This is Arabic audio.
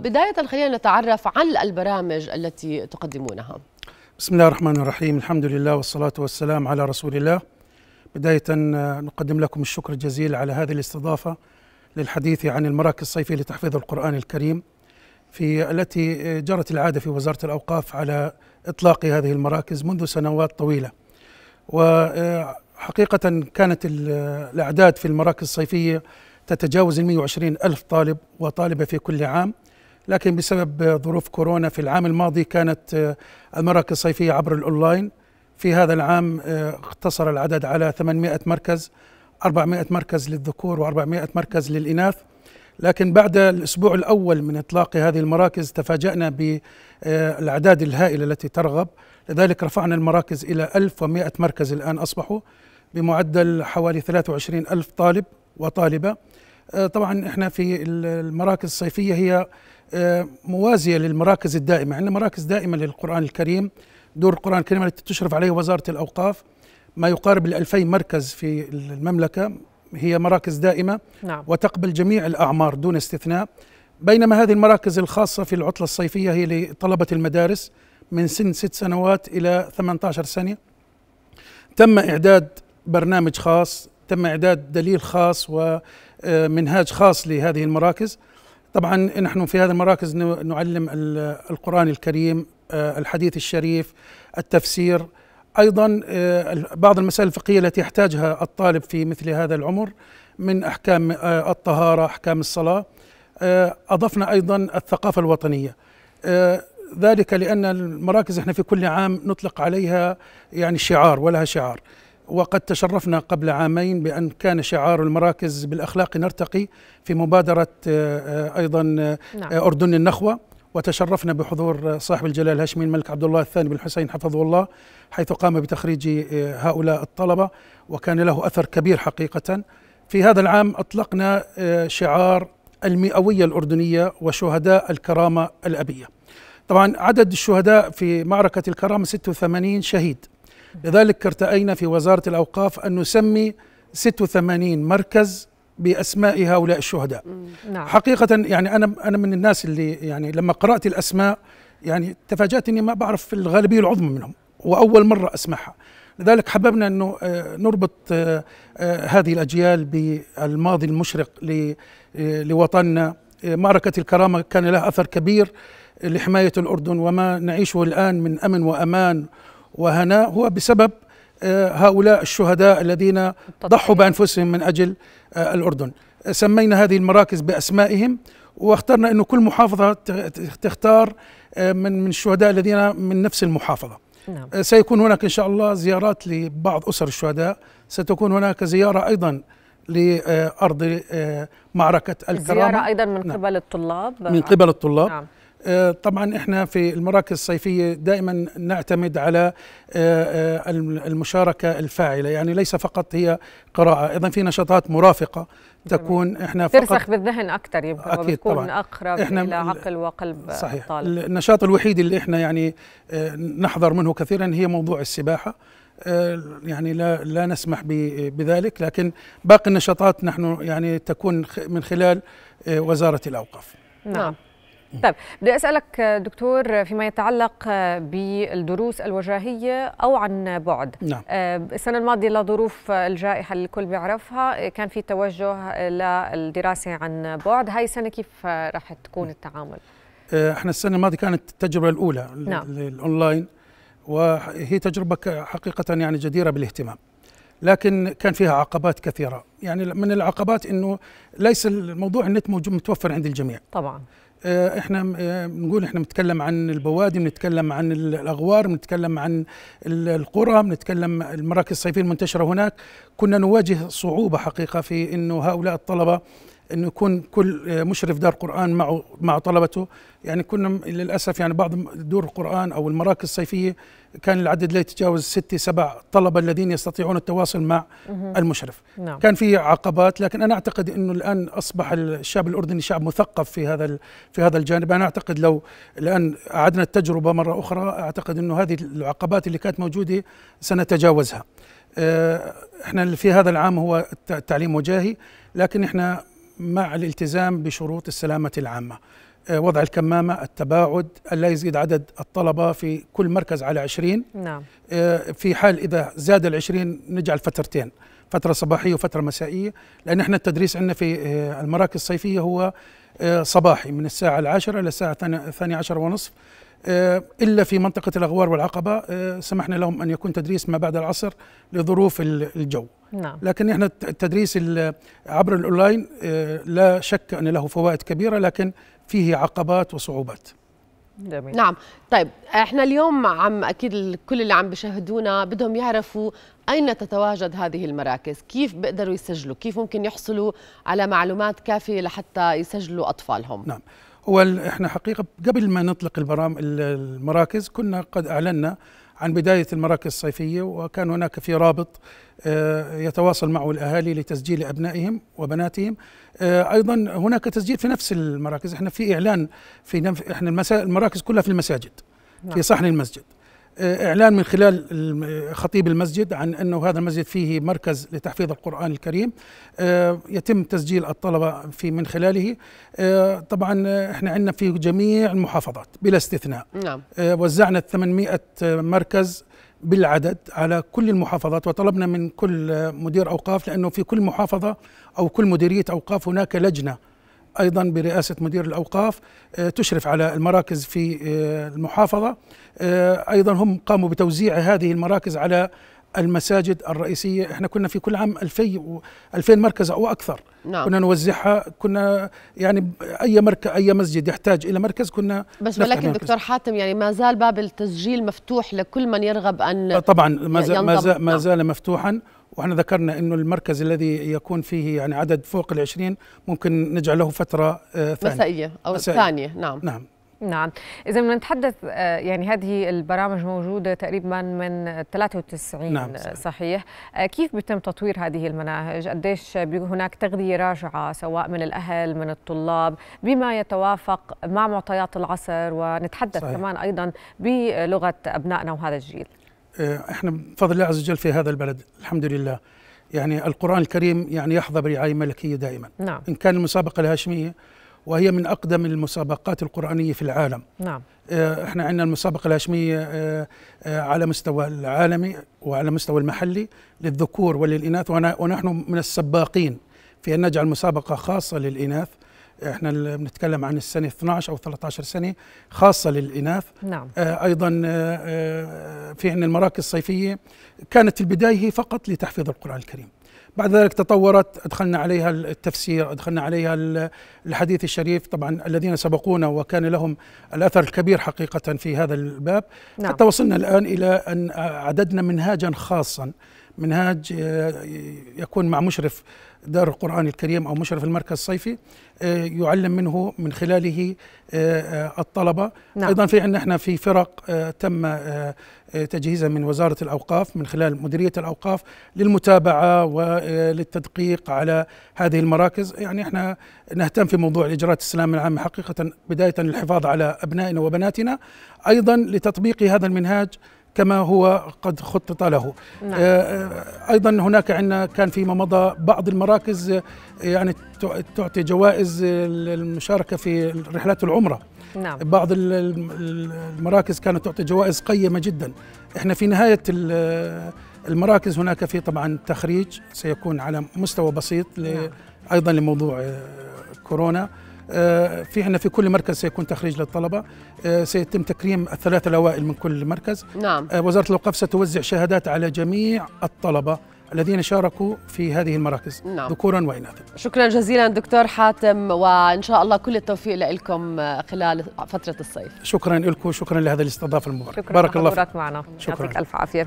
بداية خلينا نتعرف عن البرامج التي تقدمونها. بسم الله الرحمن الرحيم. الحمد لله والصلاة والسلام على رسول الله. بداية نقدم لكم الشكر الجزيل على هذه الاستضافة للحديث عن المراكز الصيفية لتحفيظ القرآن الكريم في التي جرت العادة في وزارة الأوقاف على إطلاق هذه المراكز منذ سنوات طويلة. وحقيقة كانت الأعداد في المراكز الصيفية تتجاوز ال 120 ألف طالب وطالبة في كل عام. لكن بسبب ظروف كورونا في العام الماضي كانت المراكز الصيفية عبر الأونلاين. في هذا العام اقتصر العدد على 800 مركز 400 مركز للذكور و400 مركز للإناث. لكن بعد الأسبوع الأول من إطلاق هذه المراكز تفاجأنا بالأعداد الهائلة التي ترغب. لذلك رفعنا المراكز إلى 1100 مركز الآن أصبحوا بمعدل حوالي 23 ألف طالب وطالبة. طبعا إحنا في المراكز الصيفية هي موازية للمراكز الدائمة. عندنا مراكز دائمة للقرآن الكريم دور القرآن الكريم التي تشرف عليه وزارة الأوقاف. ما يقارب الألفي مركز في المملكة هي مراكز دائمة نعم. وتقبل جميع الأعمار دون استثناء. بينما هذه المراكز الخاصة في العطلة الصيفية هي لطلبة المدارس من سن ست سنوات إلى 18 سنة. تم إعداد برنامج خاص تم إعداد دليل خاص ومنهاج خاص لهذه المراكز. طبعا نحن في هذه المراكز نعلم القرآن الكريم الحديث الشريف التفسير أيضا بعض المسائل الفقهية التي يحتاجها الطالب في مثل هذا العمر من أحكام الطهارة أحكام الصلاة. أضفنا أيضا الثقافة الوطنية. ذلك لأن المراكز إحنا في كل عام نطلق عليها يعني شعار ولها شعار. وقد تشرفنا قبل عامين بأن كان شعار المراكز بالأخلاق نرتقي في مبادرة أيضا نعم. أردن النخوة وتشرفنا بحضور صاحب الجلال الهاشمي الملك عبد الله الثاني بن الحسين حفظه الله حيث قام بتخريج هؤلاء الطلبة وكان له أثر كبير حقيقة. في هذا العام أطلقنا شعار المئوية الأردنية وشهداء الكرامة الأبية. طبعا عدد الشهداء في معركة الكرامة 86 شهيد. لذلك ارتأينا في وزارة الأوقاف أن نسمي 86 مركز بأسماء هؤلاء الشهداء. نعم. حقيقة يعني أنا أنا من الناس اللي يعني لما قرأت الأسماء يعني تفاجات اني ما بعرف الغالبية العظمى منهم وأول مرة أسمعها. لذلك حببنا انه نربط هذه الأجيال بالماضي المشرق لوطننا. معركة الكرامة كان لها أثر كبير لحماية الأردن وما نعيشه الآن من أمن وأمان. وهناء هو بسبب هؤلاء الشهداء الذين ضحوا بأنفسهم من أجل الأردن. سمينا هذه المراكز بأسمائهم واخترنا إنه كل محافظة تختار من من الشهداء الذين من نفس المحافظة. نعم. سيكون هناك إن شاء الله زيارات لبعض أسر الشهداء. ستكون هناك زيارة أيضا لأرض معركة الكرامة. زيارة أيضا من نعم. قبل الطلاب. من قبل الطلاب. نعم. طبعا إحنا في المراكز الصيفية دائما نعتمد على المشاركة الفاعلة يعني ليس فقط هي قراءة أيضا في نشاطات مرافقة تكون إحنا فقط ترسخ بالذهن أكثر يمكن أكيد وبتكون طبعا. أقرب إحنا إلى عقل وقلب صحيح. الطالب. النشاط الوحيد اللي إحنا يعني نحضر منه كثيرا هي موضوع السباحة يعني لا لا نسمح بذلك لكن باقي النشاطات نحن يعني تكون من خلال وزارة الأوقاف. نعم. طيب بدي أسألك دكتور فيما يتعلق بالدروس الوجاهية أو عن بعد. نعم. السنة الماضية لظروف الجائحة اللي الكل بيعرفها كان في توجه للدراسة عن بعد. هاي السنة كيف راح تكون التعامل؟ إحنا السنة الماضية كانت التجربة الأولى نعم. للأونلاين وهي تجربة حقيقة يعني جديرة بالاهتمام. لكن كان فيها عقبات كثيرة. يعني من العقبات إنه ليس الموضوع النت متوفر عند الجميع. طبعا. إحنا بنقول إحنا بنتكلم عن البوادي بنتكلم عن الأغوار بنتكلم عن القرى بنتكلم المراكز الصيفية المنتشرة هناك. كنا نواجه صعوبة حقيقة في إنه هؤلاء الطلبة إنه يكون كل مشرف دار قرآن معه مع طلبته. يعني كنا للأسف يعني بعض دور القرآن أو المراكز الصيفية كان العدد لا يتجاوز ست سبع طلبة الذين يستطيعون التواصل مع المشرف. نعم. كان في عقبات لكن أنا أعتقد إنه الآن أصبح الشعب الأردني شعب مثقف في هذا في هذا الجانب. أنا أعتقد لو الآن أعدنا التجربة مرة أخرى أعتقد إنه هذه العقبات اللي كانت موجودة سنتجاوزها. إحنا في هذا العام هو التعليم وجاهي لكن إحنا مع الالتزام بشروط السلامة العامة. وضع الكمامة التباعد لا يزيد عدد الطلبة في كل مركز على 20 نعم. في حال إذا زاد العشرين نجعل فترتين فترة صباحية وفترة مسائية لأن إحنا التدريس عندنا في المراكز الصيفية هو صباحي من الساعة العاشرة إلى الساعة الثانية عشر ونصف. إلا في منطقة الأغوار والعقبة سمحنا لهم أن يكون تدريس ما بعد العصر لظروف الجو. نعم. لكن إحنا التدريس عبر الأونلاين لا شك أن له فوائد كبيرة لكن فيه عقبات وصعوبات. جميل. نعم. طيب إحنا اليوم عم أكيد كل اللي عم بيشاهدونا بدهم يعرفوا أين تتواجد هذه المراكز كيف بيقدروا يسجلوا كيف ممكن يحصلوا على معلومات كافية لحتى يسجلوا أطفالهم. نعم. هو إحنا حقيقة قبل ما نطلق البرامج المراكز كنا قد أعلنا عن بداية المراكز الصيفية وكان هناك في رابط آه، يتواصل معه الأهالي لتسجيل أبنائهم وبناتهم آه، أيضا هناك تسجيل في نفس المراكز إحنا في إعلان في. إحنا المراكز كلها في المساجد في نعم. صحن المسجد آه، إعلان من خلال خطيب المسجد عن أنه هذا المسجد فيه مركز لتحفيظ القرآن الكريم. آه، يتم تسجيل الطلبة في من خلاله. آه، طبعا إحنا عندنا في جميع المحافظات بلا استثناء. نعم. وزعنا 800 مركز بالعدد على كل المحافظات وطلبنا من كل مدير أوقاف لأنه في كل محافظة أو كل مديرية أوقاف هناك لجنة أيضا برئاسة مدير الأوقاف آه، تشرف على المراكز في آه، المحافظة. آه، أيضا هم قاموا بتوزيع هذه المراكز على المساجد الرئيسية. إحنا كنا في كل عام 2000 2000 مركز أو أكثر. نعم. كنا نوزعها كنا يعني أي مركز أي مسجد يحتاج إلى مركز كنا بس ولكن دكتور حاتم يعني ما زال باب التسجيل مفتوح لكل من يرغب أن طبعا ما زال ما زال, ما زال مفتوحا. وإحنا ذكرنا إنه المركز الذي يكون فيه يعني عدد فوق العشرين ممكن نجعل له فترة آه ثانية. مسائية أو مسائية. ثانية نعم. نعم. نعم. إذا بدنا نتحدث آه، يعني هذه البرامج موجودة تقريبا من 93 نعم صحيح, صحيح. آه، كيف بيتم تطوير هذه المناهج؟ قديش هناك تغذية راجعة سواء من الأهل من الطلاب؟ بما يتوافق مع معطيات العصر ونتحدث صحيح. كمان أيضا بلغة أبنائنا وهذا الجيل. آه، إحنا بفضل الله عز وجل في هذا البلد الحمد لله. يعني القرآن الكريم يعني يحظى برعاية ملكية دائما. نعم. إن كان المسابقة الهاشمية وهي من أقدم المسابقات القرآنية في العالم. نعم. آه، إحنا عندنا المسابقة الهاشمية آه، علعلى مستوى العالمي وعلى مستوى المحلي للذكور وللإناث ونحن من السباقين في أن نجعل مسابقة خاصة للإناث. إحنا بنتكلم عن السنة 12 أو 13 سنة خاصة للإناث. نعم. آه أيضا آه, آه، في عندنا المراكز الصيفية. كانت البداية هي فقط لتحفيظ القرآن الكريم. بعد ذلك تطورت أدخلنا عليها التفسير أدخلنا عليها الحديث الشريف طبعا الذين سبقونا وكان لهم الأثر الكبير حقيقة في هذا الباب. نعم. حتى وصلنا الآن إلى أن عددنا منهاجا خاصا منهاج آه، يكون مع مشرف دار القرآن الكريم أو مشرف المركز الصيفي آه، يعلم منه من خلاله آه، الطلبة نعم. أيضا في عندنا إحنا في فرق تم تجهيزها من وزارة الأوقاف من خلال مديرية الأوقاف للمتابعة وللتدقيق على هذه المراكز يعني إحنا نهتم في موضوع الإجراءات السلام العام حقيقة بداية للحفاظ على أبنائنا وبناتنا أيضا لتطبيق هذا المنهاج كما هو قد خطط له نعم. آه، آه، أيضا هناك عندنا كان فيما مضى بعض المراكز آه، يعني تعطي جوائز المشاركه في رحلات العمرة نعم. بعض المراكز كانت تعطي جوائز قيمة جدا إحنا في نهاية المراكز هناك في طبعا تخريج سيكون على مستوى بسيط نعم. أيضا لموضوع كورونا في عندنا في كل مركز سيكون تخريج للطلبة. آه، سيتم تكريم الثلاثة الأوائل من كل مركز. نعم. آه، وزارة الأوقاف ستوزع شهادات على جميع الطلبة الذين شاركوا في هذه المراكز. نعم. ذكورا وإناثا. شكرا جزيلا دكتور حاتم وإن شاء الله كل التوفيق لكم خلال فترة الصيف. شكرا لكم وشكرا لهذا الاستضافة المباركة. بارك الله فيك. معنا. شكرا. يعطيك ألف عافية.